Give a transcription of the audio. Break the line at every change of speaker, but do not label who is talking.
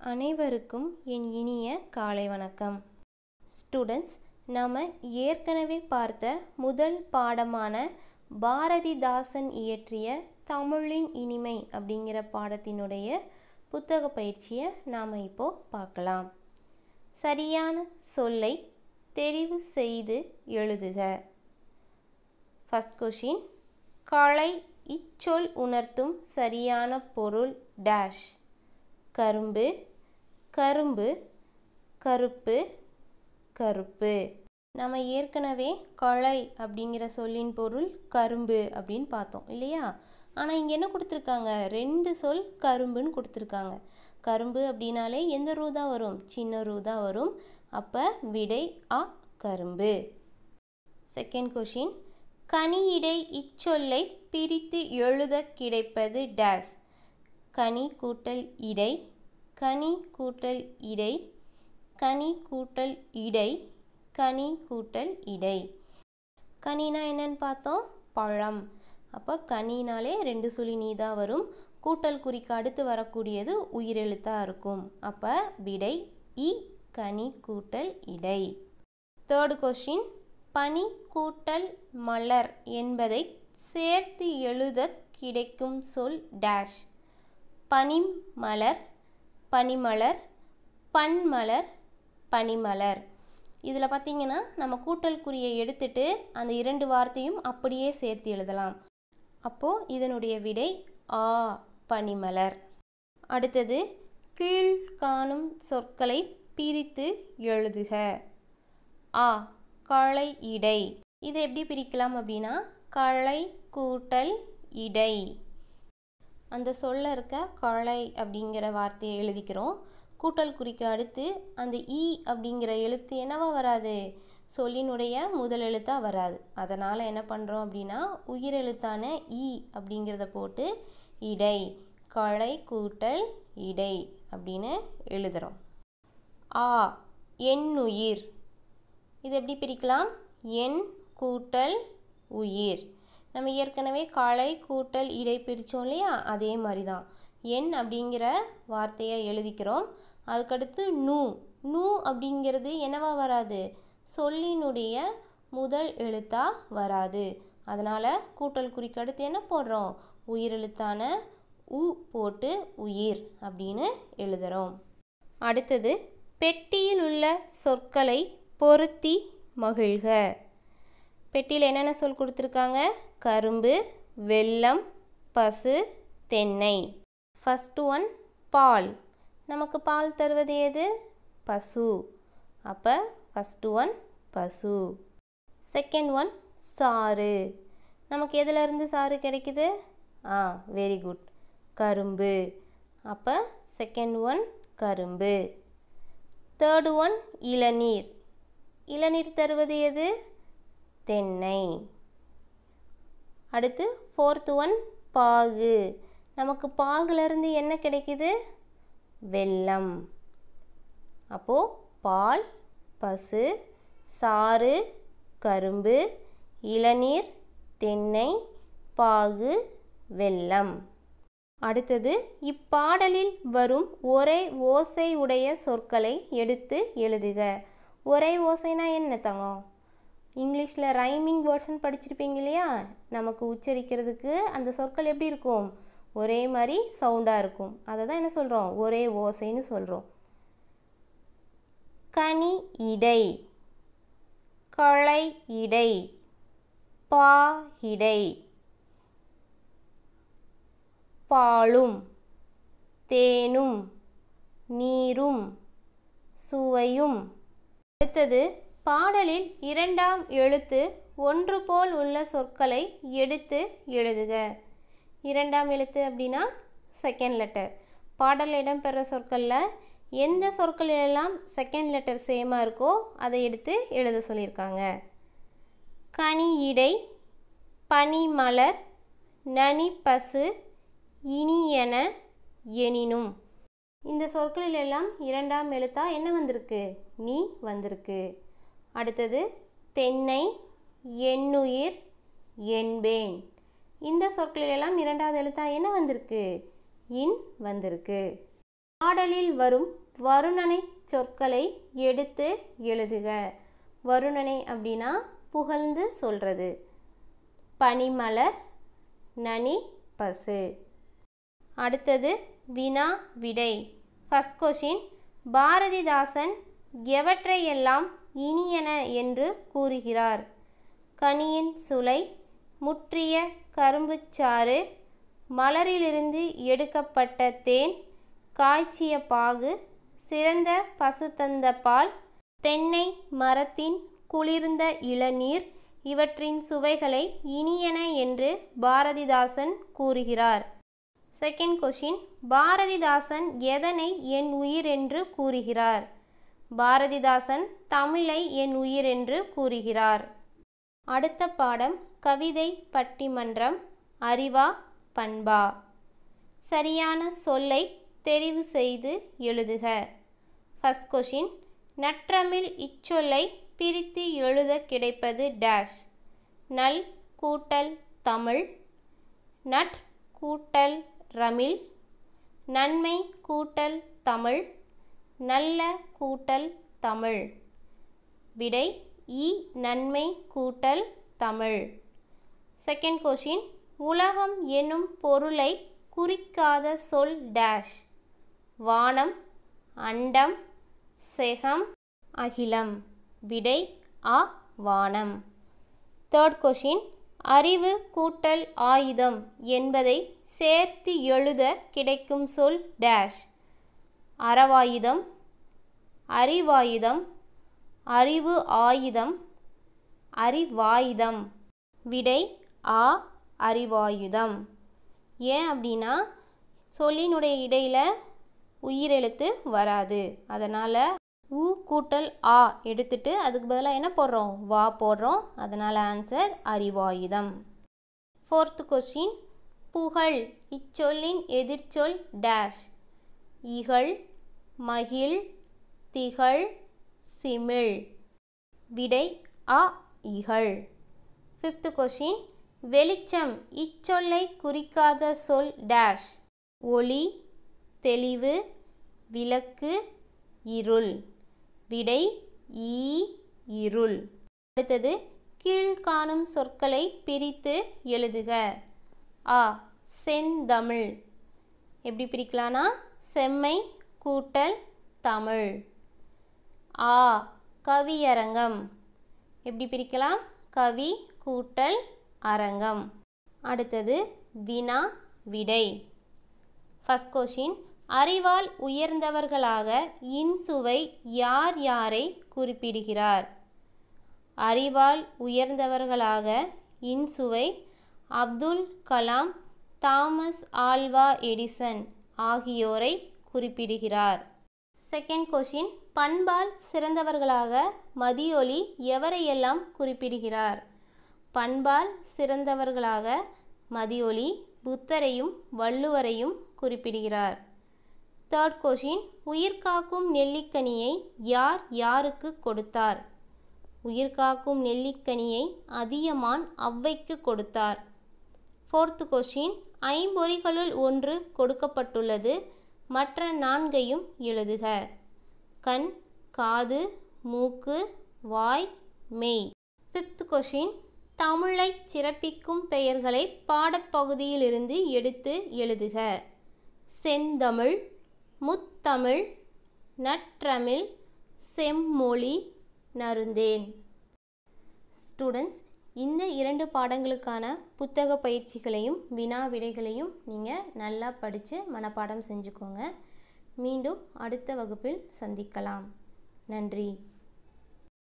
அனைவருக்கும் என் இனிய காலை வணக்கம். ஸ்டூடெண்ட்ஸ் நாம் ஏற்கனவே பார்த்த முதல் பாடமான பாரதிதாசன் இயற்றிய தமிழின் இனிமை அப்படிங்கிற பாடத்தினுடைய புத்தக பயிற்சியை நாம் இப்போ பார்க்கலாம். சரியான சொல்லை தெரிவு செய்து எழுதுக. ஃபஸ்ட் கொஷின் களை இச்சொல் உணர்த்தும் சரியான பொருள் டேஷ் கரும்பு கரும்பு கருப்பு கருப்பு. நம்ம ஏற்கனவே களை அப்படிங்கிற சொல்லின் பொருள் கரும்பு அப்படின்னு பார்த்தோம் இல்லையா? ஆனால் இங்கே என்ன கொடுத்துருக்காங்க? ரெண்டு சொல் கரும்புன்னு கொடுத்துருக்காங்க. கரும்பு அப்படின்னாலே எந்த ரூ தான் வரும்? சின்ன ரூ தான் வரும். அப்போ விடை அ கரும்பு. செகண்ட் கொஷின் கனியிடை இச்சொல்லை பிரித்து எழுத கிடைப்பது டேஸ் கனி கூட்டல் இடை கனி கூட்டல் இடை கனி கூட்டல் இடை கனி கூட்டல் இடை. கனினா என்னன்னு பார்த்தோம்? பழம். அப்போ கனினாலே ரெண்டு சுழி நீ தான் வரும். கூட்டல் குறிக்கு அடுத்து வரக்கூடியது உயிரெழுத்தாக இருக்கும். அப்போ விடை இ கனி கூட்டல் இடை. தேர்டு கொஷின் பனி கூட்டல் மலர் என்பதை சேர்த்து எழுத கிடைக்கும் சொல் டேஷ் பனிமலர் பனிமலர் பன்மலர் பனிமலர். இதில் பார்த்தீங்கன்னா நம்ம கூட்டல் குறியை எடுத்துட்டு அந்த இரண்டு வார்த்தையும் அப்படியே சேர்த்து எழுதலாம். அப்போது இதனுடைய விடை ஆ பனிமலர். அடுத்தது கீழ் காணும் சொற்களை பிரித்து எழுதுக. ஆ களை இடை. இதை எப்படி பிரிக்கலாம் அப்படின்னா களை கூட்டல் இடை. அந்த சொல்ல இருக்க கொலை அப்படிங்கிற வார்த்தையை எழுதிக்கிறோம். கூட்டல் குறிக்கு அடுத்து அந்த ஈ அப்படிங்கிற எழுத்து என்னவா வராது? சொல்லினுடைய முதல் எழுத்தாக வராது. அதனால் என்ன பண்ணுறோம் அப்படின்னா உயிரெழுத்தான ஈ அப்படிங்கிறத போட்டு இடை களை கூட்டல் இடை அப்படின்னு எழுதுகிறோம் ஆ எண்ணுயிர் இது எப்படி பிரிக்கலாம்? எண் கூட்டல் உயிர். நம்ம ஏற்கனவே காலை கூட்டல் இடை பிரித்தோம் இல்லையா? அதே மாதிரி தான் எண் அப்படிங்கிற வார்த்தையை எழுதிக்கிறோம். அதுக்கடுத்து நூ. நூ அப்படிங்கிறது என்னவா வராது? சொல்லினுடைய முதல் எழுத்தாக வராது. அதனால் கூட்டல் குறிக்கு அடுத்து என்ன போடுறோம்? உயிரெழுத்தான உ போட்டு உயிர் அப்படின்னு எழுதுகிறோம் அடுத்தது பெட்டியில் உள்ள சொற்களை பொருத்தி மகிழ்க. பெட்டியில் என்னென்ன சொல் கொடுத்துருக்காங்க? கரும்பு வெல்லம் பசு தென்னை. ஃபஸ்ட்டு ஒன் பால். நமக்கு பால் தருவது எது பசு. அப்போ ஃபஸ்ட்டு ஒன் பசு. செகண்ட் ஒன் சாறு. நமக்கு எதிலிருந்து சாறு கிடைக்குது? ஆ வெரி குட் கரும்பு. அப்போ செகண்ட் ஒன் கரும்பு. தேர்டு ஒன் இளநீர். இளநீர் தருவது எது தென்னை. அடுத்து ஃபோர்த்து ஒன் பாகு. நமக்கு பாகுலேருந்து என்ன கிடைக்குது? வெல்லம் அப்போது பால் பசு சாறு கரும்பு இளநீர் தென்னை பாகு வெல்லம் அடுத்தது இப்பாடலில் வரும் ஒரே ஓசை உடைய சொற்களை எடுத்து எழுதுக. ஒரே ஓசைனா என்ன தங்கம்? இங்கிலீஷில் ரைமிங் வேர்ட்ஸ்னு படிச்சிருப்பீங்க இல்லையா? நமக்கு உச்சரிக்கிறதுக்கு அந்த சொற்கள் எப்படி இருக்கும்? ஒரே மாதிரி சவுண்டாக இருக்கும். அதை தான் என்ன சொல்கிறோம் ஒரே ஓசைன்னு சொல்கிறோம் கனி இடை களை இடை பா இடை பாலும் தேனும் நீரும் சுவையும். அடுத்தது பாடலில் இரண்டாம் எழுத்து ஒன்று போல் உள்ள சொற்களை எடுத்து எழுதுக. இரண்டாம் எழுத்து அப்படின்னா செகண்ட் லெட்டர் பாடலில் இடம்பெற சொற்களில் எந்த சொற்களிலெல்லாம் செகண்ட் லெட்டர் சேமாக இருக்கோ அதை எடுத்து எழுத சொல்லியிருக்காங்க. கனி இடை பனிமலர் நனி பசு இனியன எனினும். இந்த சொற்களிலெல்லாம் இரண்டாம் எழுத்தா என்ன வந்திருக்கு? நீ வந்திருக்கு. அடுத்தது தென்னை எண்ணுயிர் என்பேன். இந்த சொற்களிலெல்லாம் இரண்டாவது எழுத்தா என்ன வந்திருக்கு? இன் வந்திருக்கு. பாடலில் வரும் வருணனை சொற்களை எடுத்து எழுதுக. வருணனை அப்படின்னா புகழ்ந்து சொல்றது. பனிமலர் நனி பசு. அடுத்தது வினா விடை. ஃபஸ்ட் கொஷின் பாரதிதாசன் எவற்றையெல்லாம் இனியன என்று கூறுகிறார்? கனியின் சுளை முற்றிய கரும்புச்சாறு மலரிலிருந்து எடுக்கப்பட்ட தேன் காய்ச்சிய பாகு சிறந்த பசுத்தந்த பால் தென்னை மரத்தின் குளிர்ந்த இளநீர் இவற்றின் சுவைகளை இனியன என்று பாரதிதாசன் கூறுகிறார். செகண்ட் கொஷின் பாரதிதாசன் எதனை என் உயிர் என்று கூறுகிறார்? பாரதிதாசன் தமிழை என் உயிர் என்று கூறுகிறார். அடுத்த பாடம் கவிதை பட்டிமன்றம் அறிவா பண்பா. சரியான சொல்லை தெரிவு செய்து எழுதுக. ஃபஸ்ட் கொஷின் நற்றமிழ் இச்சொல்லை பிரித்து எழுத கிடைப்பது டேஷ் நல் கூட்டல் தமிழ் நட் கூட்டல் ரமிழ் நன்மை கூட்டல் தமிழ் நல்ல கூட்டல் தமிழ். விடை இ நன்மை கூட்டல் தமிழ். செகண்ட் கொஷின் உலகம் என்னும் பொருளை குறிக்காத சொல் டேஷ் வானம் அண்டம் செகம் அகிலம். விடை அ வானம். தேர்ட் கொஷின் அறிவு கூட்டல் ஆயுதம் என்பதை சேர்த்து எழுத கிடைக்கும் சொல் டேஷ் அறவாயுதம் அறிவாயுதம் அறிவு ஆயுதம் அறிவாயுதம். விடை ஆ அறிவாயுதம். ஏன் அப்படின்னா சொல்லினுடைய இடையில் உயிரெழுத்து வராது. அதனால் உ கூட்டல் ஆ எடுத்துட்டு அதுக்கு பதிலாக என்ன போடுறோம்? வா போடுறோம். அதனால் ஆன்சர் அறிவாயுதம். ஃபோர்த்து கொஸ்டின் புகழ். இச்சொல்லின் எதிர்ச்சொல் டேஷ் இகழ் மகிழ் திகழ் சிமிழ். விடை அ இகழ். ஃபிஃப்த் கொஷின் வெளிச்சம் இச்சொல்லை குறிக்காத சொல் டேஷ் ஒளி தெளிவு விளக்கு இருள். விடை ஈ இருள். அடுத்தது கீழ்காணும் சொற்களை பிரித்து எழுதுக. ஆ செந்தமிழ். எப்படி பிரிக்கலானா செம்மை கூட்டல் தமிழ். ஆ கவியரங்கம். எப்படி பிரிக்கலாம்? கவி கூட்டல் அரங்கம். அடுத்தது வினா விடை. ஃபஸ்ட் கொஷின் அறிவால் உயர்ந்தவர்களாக இன்சுவை யார் யாரை குறிப்பிடுகிறார்? அறிவால் உயர்ந்தவர்களாக இன்சுவை Abdul Kalam Thomas Alva Edison ஆகியோரை குறிப்பிடுகிறார். செகண்ட் கொஷின் பண்பால் சிறந்தவர்களாக மதியொலி எவரையெல்லாம் குறிப்பிடுகிறார்? பண்பால் சிறந்தவர்களாக மதியொலி புத்தரையும் வள்ளுவரையும் குறிப்பிடுகிறார். தேர்ட் கொஷின் உயிர்காக்கும் நெல்லிக்கனியை யார் யாருக்கு கொடுத்தார்? உயிர்காக்கும் நெல்லிக்கனியை அதியமான் அவ்வைக்கு கொடுத்தார். ஃபோர்த்து கொஷின் ஐம்பொறிகளுள் ஒன்று கொடுக்கப்பட்டுள்ளது. மற்ற நான்கையும் எழுதுக. கண் காது மூக்கு வாய் மெய். ஃபிஃப்த் கொஷின் தமிழை சிறப்பிக்கும் பெயர்களை பாடப்பகுதியிலிருந்து எடுத்து எழுதுக. செந்தமிழ் முத்தமிழ் நற்றமிழ் செம்மொழி நருந்தேன் ஸ்டூடெண்ட்ஸ் இந்த இரண்டு பாடங்களுக்கான புத்தக பயிற்சிகளையும் வினா விடைகளையும் நீங்கள் நல்லா படித்து மனப்பாடம் செஞ்சுக்கோங்க. மீண்டும் அடுத்த வகுப்பில் சந்திக்கலாம். நன்றி.